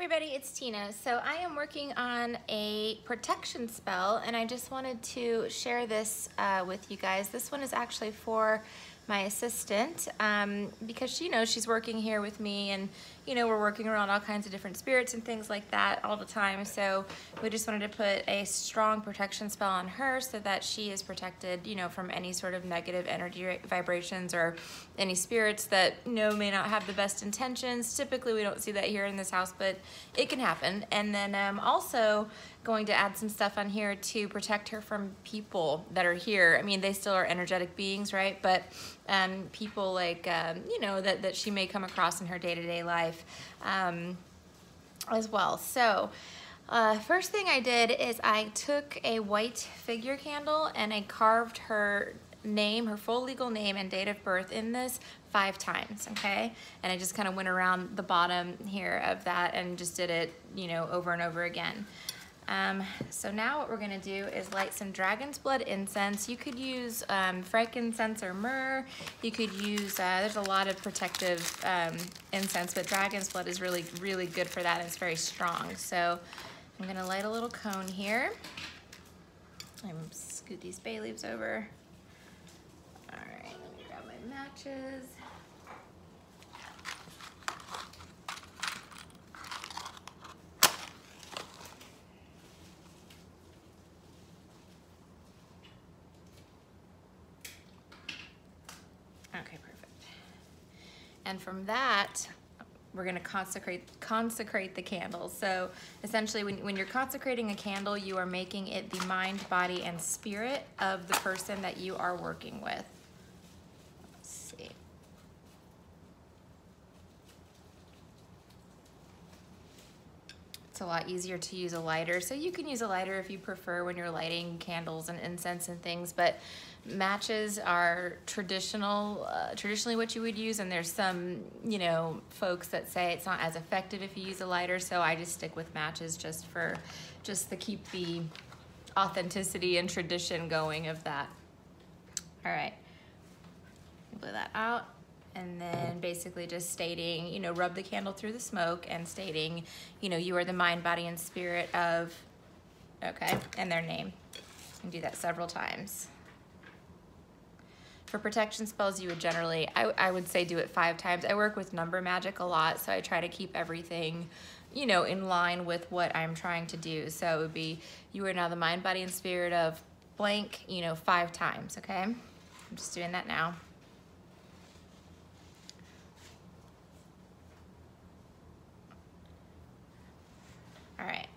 everybody, it's Tina. So I am working on a protection spell and I just wanted to share this uh, with you guys. This one is actually for my assistant um, because she knows she's working here with me and you know we're working around all kinds of different spirits and things like that all the time so we just wanted to put a strong protection spell on her so that she is protected you know from any sort of negative energy vibrations or any spirits that you know may not have the best intentions typically we don't see that here in this house but it can happen and then um, also going to add some stuff on here to protect her from people that are here. I mean, they still are energetic beings, right? But um, people like, um, you know, that, that she may come across in her day-to-day -day life um, as well. So uh, first thing I did is I took a white figure candle and I carved her name, her full legal name and date of birth in this five times, okay? And I just kind of went around the bottom here of that and just did it, you know, over and over again. Um, so now what we're gonna do is light some dragon's blood incense. You could use um, frankincense or myrrh. You could use, uh, there's a lot of protective um, incense, but dragon's blood is really, really good for that it's very strong. So I'm gonna light a little cone here. I'm scoot these bay leaves over. All right, let me grab my matches. And from that, we're gonna consecrate consecrate the candle. So essentially when, when you're consecrating a candle, you are making it the mind, body, and spirit of the person that you are working with. Let's see. It's a lot easier to use a lighter. So you can use a lighter if you prefer when you're lighting candles and incense and things, but matches are traditional, uh, traditionally what you would use, and there's some, you know, folks that say it's not as effective if you use a lighter, so I just stick with matches just for, just to keep the authenticity and tradition going of that. All right, blow that out. And then basically just stating, you know, rub the candle through the smoke and stating, you know, you are the mind, body, and spirit of, okay, and their name. And do that several times. For protection spells, you would generally, I, I would say do it five times. I work with number magic a lot, so I try to keep everything, you know, in line with what I'm trying to do. So it would be, you are now the mind, body, and spirit of blank, you know, five times, okay? I'm just doing that now. All right.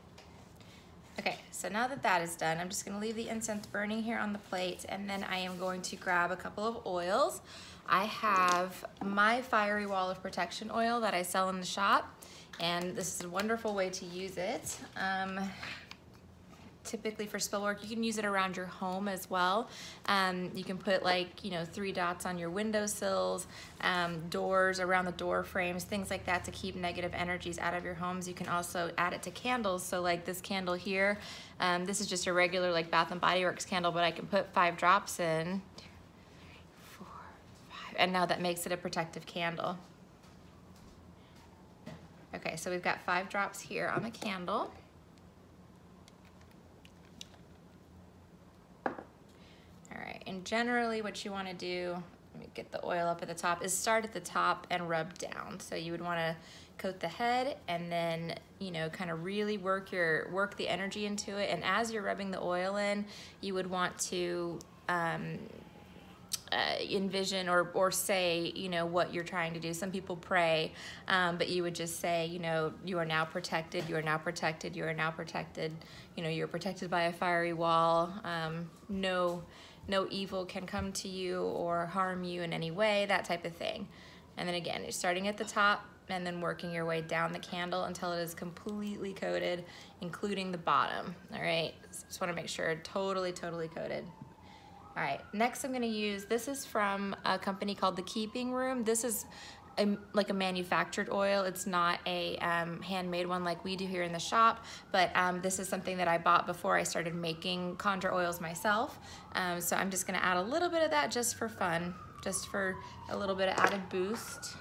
Okay, so now that that is done, I'm just gonna leave the incense burning here on the plate and then I am going to grab a couple of oils. I have my Fiery Wall of Protection oil that I sell in the shop and this is a wonderful way to use it. Um, typically for spell work. You can use it around your home as well. Um, you can put like, you know, three dots on your windowsills, um, doors, around the door frames, things like that to keep negative energies out of your homes. You can also add it to candles. So like this candle here, um, this is just a regular like Bath and Body Works candle, but I can put five drops in, and now that makes it a protective candle. Okay, so we've got five drops here on the candle. And generally what you wanna do, let me get the oil up at the top, is start at the top and rub down. So you would wanna coat the head and then, you know, kind of really work your, work the energy into it. And as you're rubbing the oil in, you would want to um, uh, envision or, or say, you know, what you're trying to do. Some people pray, um, but you would just say, you know, you are now protected, you are now protected, you are now protected, you know, you're protected by a fiery wall, um, no, no evil can come to you or harm you in any way, that type of thing. And then again, you're starting at the top and then working your way down the candle until it is completely coated, including the bottom, all right? Just wanna make sure totally, totally coated. All right, next I'm gonna use, this is from a company called The Keeping Room. This is a, like a manufactured oil. It's not a um, handmade one like we do here in the shop, but um, this is something that I bought before I started making conjure oils myself. Um, so I'm just gonna add a little bit of that just for fun, just for a little bit of added boost.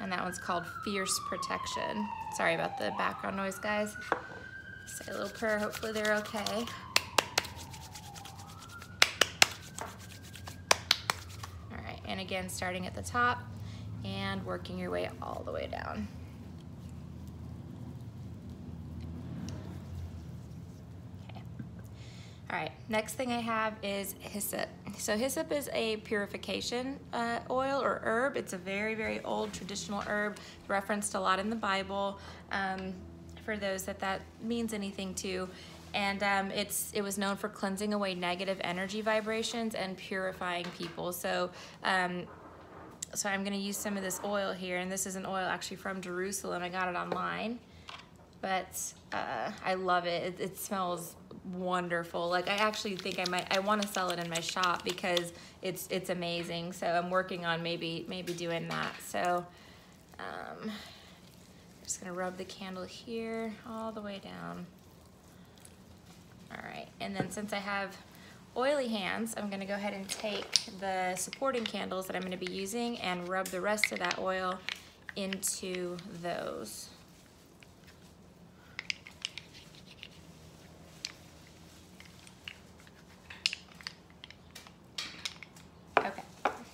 and that one's called Fierce Protection. Sorry about the background noise, guys. Say a little prayer, hopefully they're okay. And again, starting at the top and working your way all the way down. All right, next thing I have is hyssop. So hyssop is a purification uh, oil or herb. It's a very, very old traditional herb referenced a lot in the Bible um, for those that that means anything to. And um, it's it was known for cleansing away negative energy vibrations and purifying people. So um, so I'm gonna use some of this oil here, and this is an oil actually from Jerusalem. I got it online, but uh, I love it. it. It smells wonderful. Like I actually think I might, I want to sell it in my shop because it's, it's amazing. So I'm working on maybe, maybe doing that. So, um, I'm just going to rub the candle here all the way down. All right. And then since I have oily hands, I'm going to go ahead and take the supporting candles that I'm going to be using and rub the rest of that oil into those. Okay,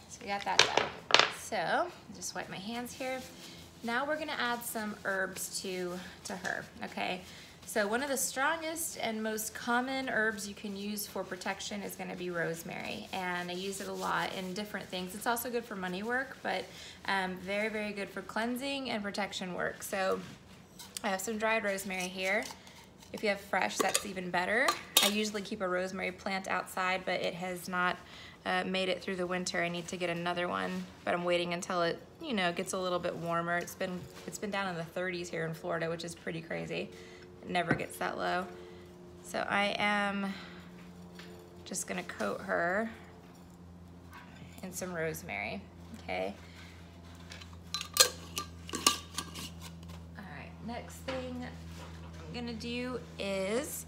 so we got that done. So, just wipe my hands here. Now we're gonna add some herbs to, to her, okay? So one of the strongest and most common herbs you can use for protection is gonna be rosemary. And I use it a lot in different things. It's also good for money work, but um, very, very good for cleansing and protection work. So I have some dried rosemary here. If you have fresh, that's even better. I usually keep a rosemary plant outside, but it has not uh, made it through the winter. I need to get another one, but I'm waiting until it, you know, gets a little bit warmer. It's been it's been down in the 30s here in Florida, which is pretty crazy. Never gets that low. So I am just gonna coat her in some rosemary, okay? All right, next thing I'm gonna do is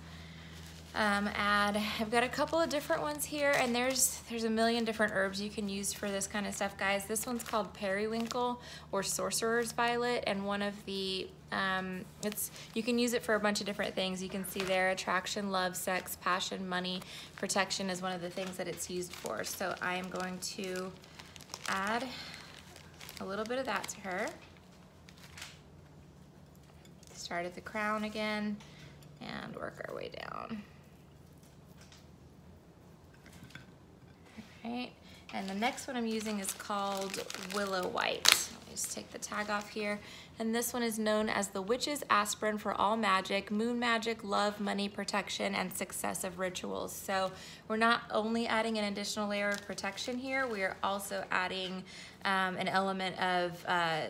um, add, I've got a couple of different ones here and there's there's a million different herbs you can use for this kind of stuff, guys. This one's called periwinkle or sorcerer's violet and one of the, um, it's you can use it for a bunch of different things. You can see there, attraction, love, sex, passion, money, protection is one of the things that it's used for. So I am going to add a little bit of that to her. Start at the crown again and work our way down. Right? And the next one I'm using is called Willow White. Let me just take the tag off here. And this one is known as the Witch's Aspirin for all magic, moon magic, love, money, protection, and success of rituals. So we're not only adding an additional layer of protection here, we are also adding um, an element of uh,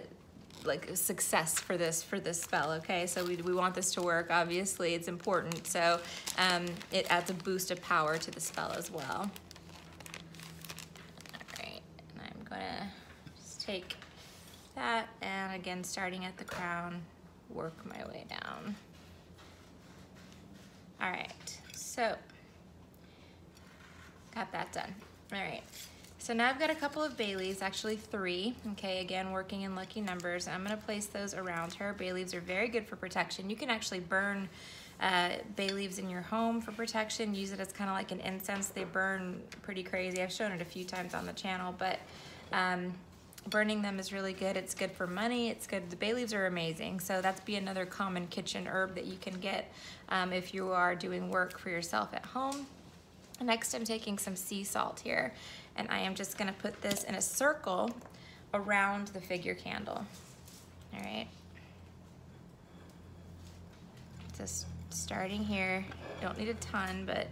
like success for this for this spell okay so we, we want this to work obviously it's important so um, it adds a boost of power to the spell as well gonna just take that and again starting at the crown work my way down all right so got that done all right so now I've got a couple of bay leaves, actually three, okay, again, working in lucky numbers. I'm gonna place those around her. Bay leaves are very good for protection. You can actually burn uh, bay leaves in your home for protection, use it as kind of like an incense. They burn pretty crazy. I've shown it a few times on the channel, but um, burning them is really good. It's good for money. It's good. The bay leaves are amazing. So that's be another common kitchen herb that you can get um, if you are doing work for yourself at home. Next, I'm taking some sea salt here, and I am just gonna put this in a circle around the figure candle. All right. Just starting here. Don't need a ton, but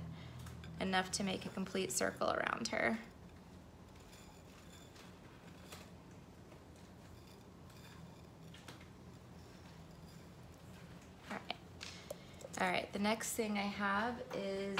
enough to make a complete circle around her. All right, the next thing I have is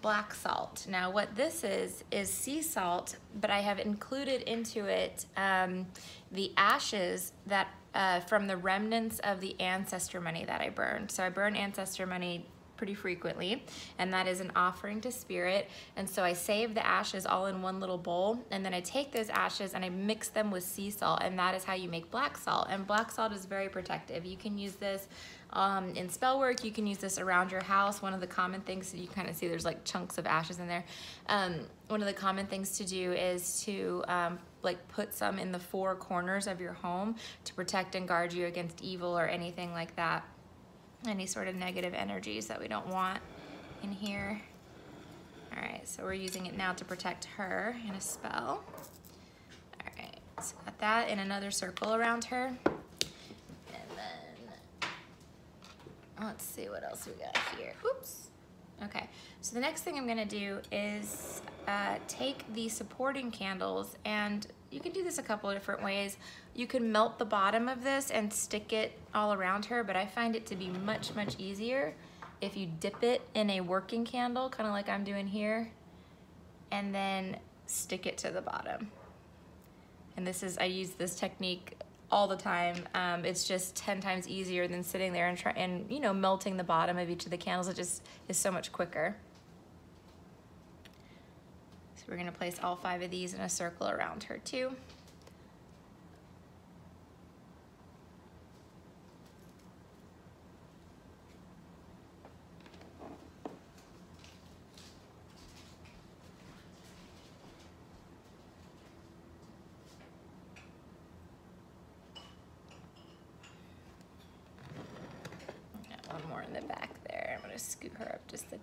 black salt. Now what this is, is sea salt, but I have included into it um, the ashes that uh, from the remnants of the ancestor money that I burned. So I burn ancestor money pretty frequently, and that is an offering to spirit. And so I save the ashes all in one little bowl, and then I take those ashes and I mix them with sea salt, and that is how you make black salt. And black salt is very protective. You can use this um, in spell work, you can use this around your house. One of the common things that you kind of see, there's like chunks of ashes in there. Um, one of the common things to do is to um, like put some in the four corners of your home to protect and guard you against evil or anything like that. Any sort of negative energies that we don't want in here. All right, so we're using it now to protect her in a spell. All right, so got that in another circle around her. Let's see what else we got here. Oops. Okay, so the next thing I'm gonna do is uh, take the supporting candles and you can do this a couple of different ways. You can melt the bottom of this and stick it all around her, but I find it to be much, much easier if you dip it in a working candle, kind of like I'm doing here, and then stick it to the bottom. And this is, I use this technique all the time. Um, it's just 10 times easier than sitting there and, try, and, you know, melting the bottom of each of the candles. It just is so much quicker. So we're gonna place all five of these in a circle around her too.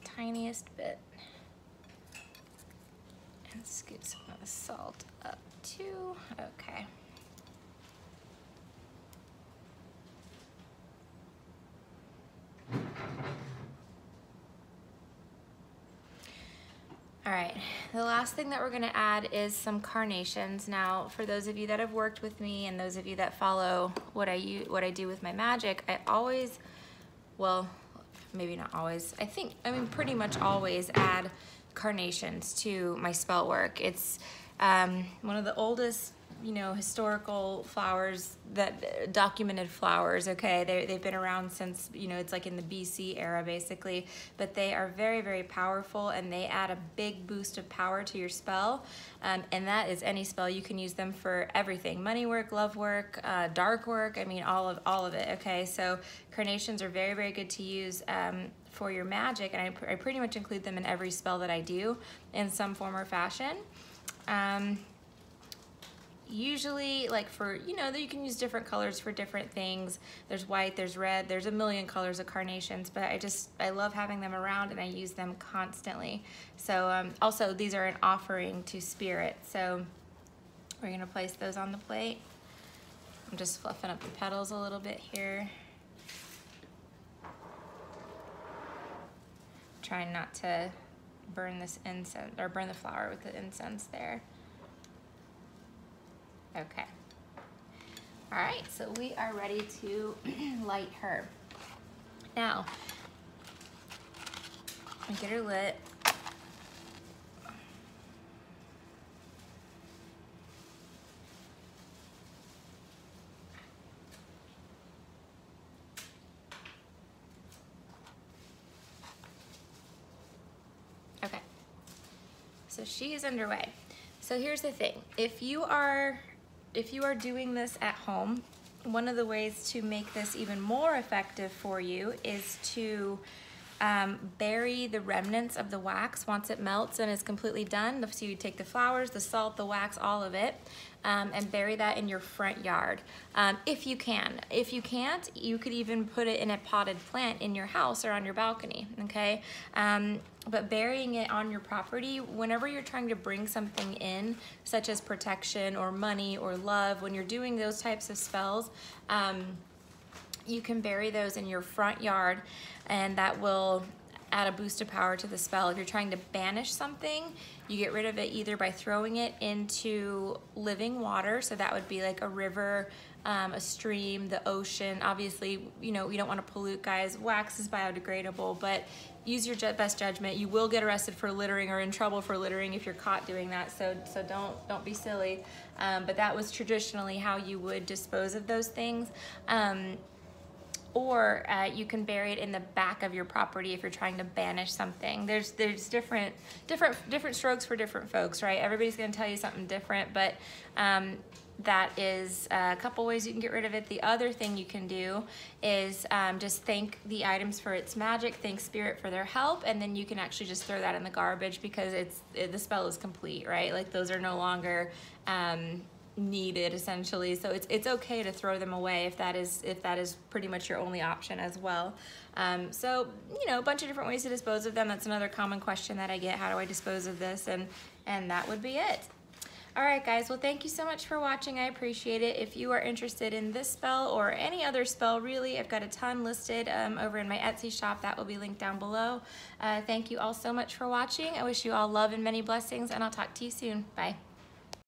Tiniest bit. And scoot some of the salt up too. Okay. All right, the last thing that we're gonna add is some carnations. Now, for those of you that have worked with me and those of you that follow what I, what I do with my magic, I always, well, maybe not always, I think, I mean, pretty much always add carnations to my spell work. It's um, one of the oldest you know, historical flowers that documented flowers, okay? They, they've been around since, you know, it's like in the BC era basically, but they are very, very powerful and they add a big boost of power to your spell. Um, and that is any spell. You can use them for everything, money work, love work, uh, dark work, I mean, all of, all of it, okay? So carnations are very, very good to use um, for your magic and I, I pretty much include them in every spell that I do in some form or fashion. Um, usually like for, you know, you can use different colors for different things. There's white, there's red, there's a million colors of carnations, but I just, I love having them around and I use them constantly. So um, also these are an offering to spirit. So we're gonna place those on the plate. I'm just fluffing up the petals a little bit here. Trying not to burn this incense or burn the flower with the incense there. Okay. All right, so we are ready to light her. Now, get her lit. Okay, so she is underway. So here's the thing, if you are if you are doing this at home, one of the ways to make this even more effective for you is to um, bury the remnants of the wax once it melts and is completely done. So you take the flowers, the salt, the wax, all of it, um, and bury that in your front yard, um, if you can. If you can't, you could even put it in a potted plant in your house or on your balcony, okay? Um, but burying it on your property, whenever you're trying to bring something in, such as protection or money or love, when you're doing those types of spells, um, you can bury those in your front yard and that will add a boost of power to the spell. If you're trying to banish something, you get rid of it either by throwing it into living water, so that would be like a river, um, a stream, the ocean. Obviously, you know, you don't want to pollute, guys. Wax is biodegradable, but use your best judgment. You will get arrested for littering or in trouble for littering if you're caught doing that, so, so don't, don't be silly. Um, but that was traditionally how you would dispose of those things. Um, or uh, you can bury it in the back of your property if you're trying to banish something. There's there's different different different strokes for different folks, right? Everybody's gonna tell you something different, but um, that is a couple ways you can get rid of it. The other thing you can do is um, just thank the items for its magic, thank spirit for their help, and then you can actually just throw that in the garbage because it's it, the spell is complete, right? Like those are no longer um, needed essentially. So it's it's okay to throw them away if that is if that is pretty much your only option as well. Um, so you know a bunch of different ways to dispose of them. That's another common question that I get. How do I dispose of this? And and that would be it. All right, guys. Well, thank you so much for watching. I appreciate it. If you are interested in this spell or any other spell, really, I've got a ton listed um, over in my Etsy shop. That will be linked down below. Uh, thank you all so much for watching. I wish you all love and many blessings, and I'll talk to you soon. Bye.